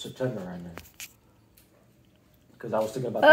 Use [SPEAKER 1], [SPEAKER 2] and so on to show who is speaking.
[SPEAKER 1] September right now. Because I was thinking about.